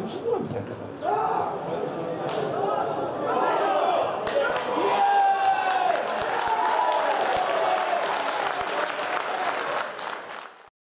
年頃みたいな。